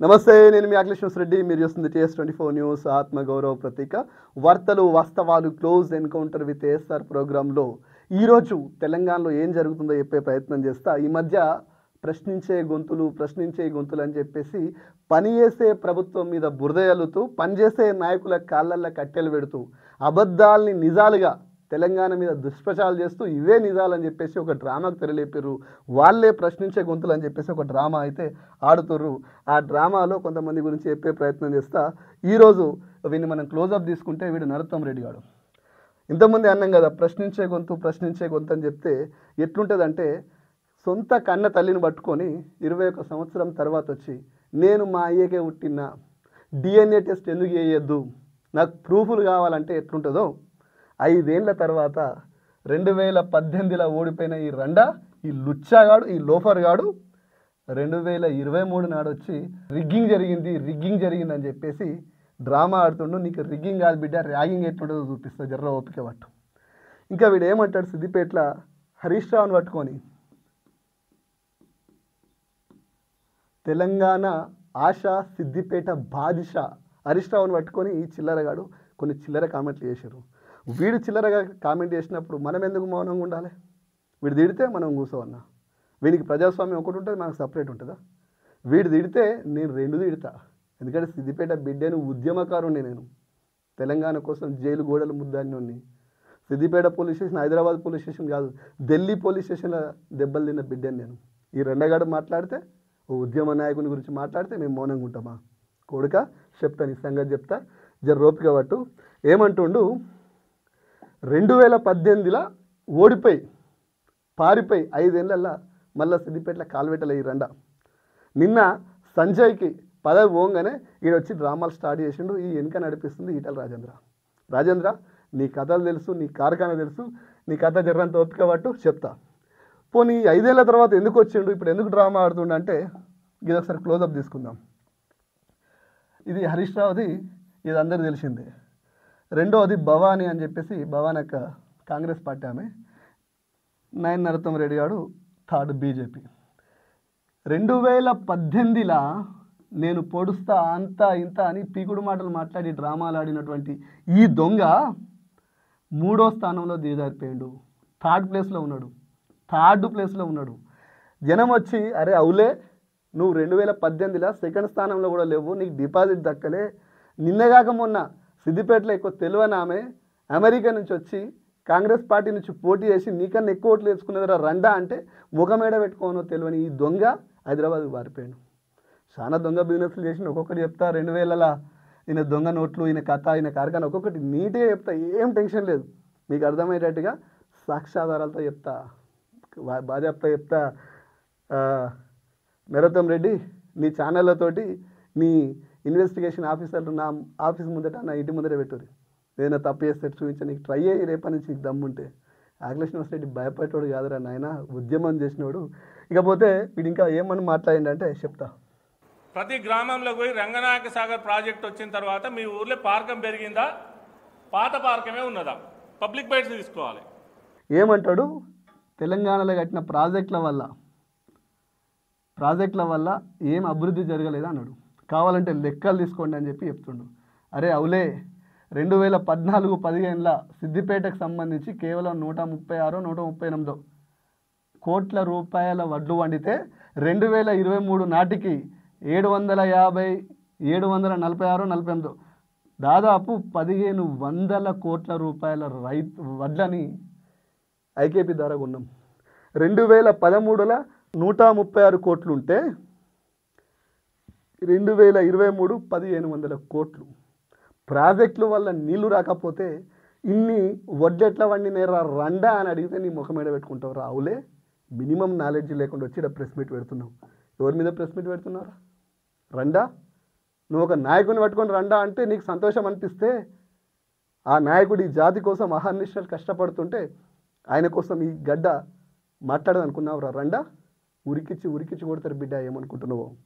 నమస్తే నేను మీ అఖిలేష్ రెడ్డి. మీరు చూస్తుంది టీఎస్ ట్వంటీ ఫోర్ న్యూస్ ఆత్మగౌరవ ప్రతీక. వార్తలు వాస్తవాలు క్లోజ్ ఎన్కౌంటర్ విత్ ఏఎస్ఆర్ ప్రోగ్రాంలో ఈరోజు తెలంగాణలో ఏం జరుగుతుందో చెప్పే ప్రయత్నం చేస్తా. ఈ మధ్య ప్రశ్నించే గొంతులు ప్రశ్నించే గొంతులు అని చెప్పేసి పని చేసే ప్రభుత్వం మీద బురద జల్లుతూ పనిచేసే నాయకుల కాళ్ళల్లో కట్టెలు పెడుతూ అబద్ధాల్ని నిజాలుగా తెలంగాణ మీద దుష్ప్రచారాలు చేస్తూ ఇవే నిజాలని చెప్పేసి ఒక డ్రామాకు తెరలేపారు. వాళ్ళే ప్రశ్నించే గొంతులు అని చెప్పేసి ఒక డ్రామా అయితే ఆడుతుర్రు. ఆ డ్రామాలో కొంతమంది గురించి చెప్పే ప్రయత్నం చేస్తా ఈరోజు వీడిని మనం క్లోజప్ తీసుకుంటే వీడు నరోత్తం రెడ్డి గారు ఇంతకుముందే అన్నాం కదా ప్రశ్నించే గొంతు ప్రశ్నించే గొంతు అని చెప్తే ఎట్లుంటుందంటే సొంత కన్న తల్లిని పట్టుకొని ఇరవై ఒక సంవత్సరం తర్వాత వచ్చి నేను మా అయ్యకే పుట్టిన డిఎన్ఏ టెస్ట్ ఎందుకు చేయొద్దు? నాకు ప్రూఫ్లు కావాలంటే ఎట్లుంటుందో ఐదేళ్ళ తర్వాత రెండు వేల పద్దెనిమిదిలో ఓడిపోయిన ఈ రండా ఈ లుచ్చాగాడు ఈ లోఫర్ గాడు రెండు వేల ఇరవై మూడు నాడు వచ్చి రిగ్గింగ్ జరిగింది రిగ్గింగ్ జరిగింది అని చెప్పేసి డ్రామా ఆడుతుండు. నీకు రిగ్గింగ్ కాదు బిడ్డ ర్యాగింగ్ ఎట్లుంటుందో చూపిస్తా జర్ర ఓపిక పట్టు. ఇంకా వీడు ఏమంటాడు సిద్దిపేటలో హరీష్ రావును పట్టుకొని? తెలంగాణ ఆశ సిద్దిపేట బాదిషా హరీష్ రావుని పట్టుకొని ఈ చిల్లరగాడు కొన్ని చిల్లర కామెంట్లు చేశారు వీడు చిల్లరగా కామెంట్ చేసినప్పుడు మనం ఎందుకు మౌనంగా ఉండాలి? వీడు తిడితే మనం కూర్చోవన్నా వీడికి ప్రజాస్వామ్యం ఒకటి ఉంటుంది మనకు సపరేట్ ఉంటుందా? వీడు తిడితే నేను రెండు తిడతా. ఎందుకంటే సిద్దిపేట బిడ్డను ఉద్యమకారుణ్ణి నేను. తెలంగాణ కోసం జైలు గోడలు ముద్దాన్ని Siddipet police station Hyderabad police station కాదు ఢిల్లీ పోలీస్ స్టేషన్లో దెబ్బలు తిన్న బిడ్డని నేను. ఈ రెండగాడు మాట్లాడితే ఓ ఉద్యమ నాయకుని గురించి మాట్లాడితే మేము మౌనంగా ఉంటామా? కొడుక చెప్తాను ఈ సంగతి చెప్తా జర రోపిక పట్టు ఏమంటుండు? రెండు వేల పద్దెనిమిదిలో ఓడిపోయి పారిపోయి ఐదేళ్ళలో మళ్ళా సిద్దిపేటలో కాల్వెట్టలు ఈ రండ నిన్న సంజయ్కి పదవి పోగానే ఈయన వచ్చి డ్రామాలు స్టార్ట్ చేసిండు. ఈ వెనుక నడిపిస్తుంది ఈటల రాజేంద్ర. రాజేంద్ర నీ కథలు తెలుసు నీ కార్ఖాన తెలుసు నీ కథ జర్రంత ఓపిక పట్టు చెప్తా. పోనీ ఐదేళ్ళ తర్వాత ఎందుకు వచ్చిండు? ఇప్పుడు ఎందుకు డ్రామా ఆడుతుండంటే ఇది ఒకసారి క్లోజప్ తీసుకుందాం. ఇది హరీష్ రావుది ఇది అందరూ తెలిసిందే. రెండవది భవానీ అని చెప్పేసి భవానీ అక్క కాంగ్రెస్ పార్టీ ఆమె నయన్ నరతం రెడ్డి గారు థర్డ్ బీజేపీ. రెండు వేల పద్దెనిమిదిలా నేను పొడుస్తా అంత ఇంత అని పీకుడు మాటలు మాట్లాడి డ్రామాలు ఆడినటువంటి ఈ దొంగ మూడో స్థానంలో దిగజారిపోయాడు. థర్డ్ ప్లేస్లో ఉన్నాడు. థర్డ్ ప్లేస్లో ఉన్నాడు. జనం వచ్చి అరే అవులే నువ్వు రెండు వేల పద్దెనిమిదిలో సెకండ్ స్థానంలో కూడా లేవు నీకు డిపాజిట్ దక్కలే నిన్నగాక మొన్న సిద్దిపేటలో ఎక్కువ తెలివని ఆమె అమెరికా నుంచి వచ్చి కాంగ్రెస్ పార్టీ నుంచి పోటీ చేసి నీకన్నా ఎక్కువ ఓట్లు తెచ్చుకున్నదిరా రండా అంటే ముఖమేడ పెట్టుకోనో తెలియని ఈ దొంగ హైదరాబాద్కు పారిపోయాడు చాలా దొంగ బిజినెస్లు చేసి ఒక్కొక్కటి చెప్తా రెండు వేలలా ఈయన దొంగ నోట్లు ఈయన కథ ఈయన కార్ఖాన ఒక్కొక్కటి నీట్గా చెప్తా ఏం టెన్షన్ లేదు. మీకు అర్థమయ్యేటట్టుగా సాక్ష్యాధారాలతో చెప్తా బా- చెప్తా నరోత్తం రెడ్డి నీ ఛానళ్ళతోటి నీ ఇన్వెస్టిగేషన్ ఆఫీసర్లు నా ఆఫీస్ ముందట నా ఇంటి ముందర పెట్టుర్రి. ఏదైనా తప్పు చేస్తే చూపించా నీకు ట్రై అయ్యి రేపటి నుంచి దమ్ముంటే. అఖిలేష్ రెడ్డి భయపడేటోడు కాదురా నాయన ఉద్యమం చేసినోడు. ఇకపోతే వీడు ఇంకా ఏమని మాట్లాడిండంటే చెప్తా. ప్రతి గ్రామంలో పోయి రంగనాయక సాగర్ ప్రాజెక్ట్ వచ్చిన తర్వాత మీ ఊర్లో పార్కం పెరిగిందా? పాత పార్కమే ఉన్నదా? పబ్లిక్ బైట్స్ తీసుకోవాలి. ఏమంటాడు? తెలంగాణలో కట్టిన ప్రాజెక్టుల వల్ల ప్రాజెక్టుల వల్ల ఏం అభివృద్ధి జరగలేదు అన్నాడు. కావాలంటే లెక్కలు తీసుకోండి అని చెప్పి చెప్తుండు. అరే అవులే రెండు వేల పద్నాలుగు పదిహేనుల సిద్దిపేటకు సంబంధించి కేవలం నూట ముప్పై ఆరు నూట ముప్పై ఎనిమిదో కోట్ల రూపాయల వడ్లు వండితే రెండు వేల ఇరవై మూడు నాటికి ఏడు వందల యాభై ఏడు వందల నలభై ఆరు నలభై ఎనిమిదో దాదాపు పదిహేను వందల కోట్ల రూపాయల రైతు వడ్లని ఐకేపీ ద్వారా కొన్నాం. రెండు వేల పదమూడుల నూట ముప్పై ఆరు కోట్లు ఉంటే రెండు వేల ఇరవై మూడు పదిహేను వందల కోట్లు. ప్రాజెక్టుల వల్ల నీళ్ళు రాకపోతే ఇన్ని వడ్లెట్ల వండినేరా రండా అని అడిగితే నీ ముఖం మీద పెట్టుకుంటావు. రావులే మినిమం నాలెడ్జ్ లేకుండా వచ్చి ఇక్కడ ప్రెస్ మీట్ పెడుతున్నావు. ఎవరి మీద ప్రెస్ మీట్ పెడుతున్నారా రండా? నువ్వు ఒక నాయకుని పట్టుకొని రండా అంటే నీకు సంతోషం అనిపిస్తే ఆ నాయకుడు ఈ జాతి కోసం అహర్నిశలు కష్టపడుతుంటే ఆయన కోసం ఈ గడ్డ మాట్లాడదనుకున్నావురా. రండా? ఉరికిచ్చి ఉరికిచ్చి కొడతారు బిడ్డ ఏమనుకుంటున్నావో.